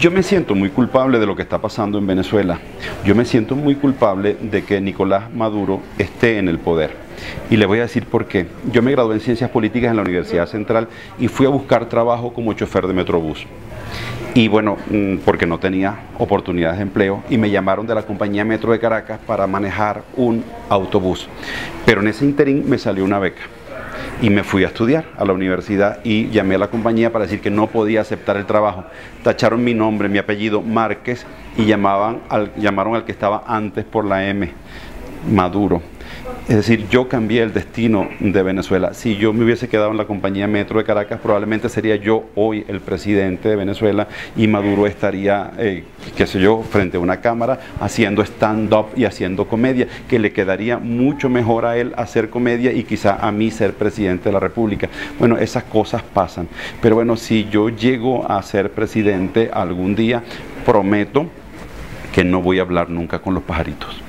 Yo me siento muy culpable de lo que está pasando en Venezuela. Yo me siento muy culpable de que Nicolás Maduro esté en el poder. Y le voy a decir por qué. Yo me gradué en Ciencias Políticas en la Universidad Central y fui a buscar trabajo como chofer de Metrobús. Y bueno, mm, porque no tenía oportunidades de empleo y me llamaron de la compañía Metro de Caracas para manejar un autobús. Pero en ese interín me salió una beca y me fui a estudiar a la universidad y llamé a la compañía para decir que no podía aceptar el trabajo. Tacharon mi nombre, mi apellido Márquez y llamaban al, llamaron al que estaba antes por la M, Maduro. Es decir, yo cambié el destino de Venezuela. Si yo me hubiese quedado en la compañía Metro de Caracas, probablemente sería yo hoy el presidente de Venezuela y Maduro estaría, eh, qué sé yo, frente a una cámara haciendo stand-up y haciendo comedia, que le quedaría mucho mejor a él hacer comedia y quizá a mí ser presidente de la República. Bueno, esas cosas pasan. Pero bueno, si yo llego a ser presidente algún día, prometo que no voy a hablar nunca con los pajaritos.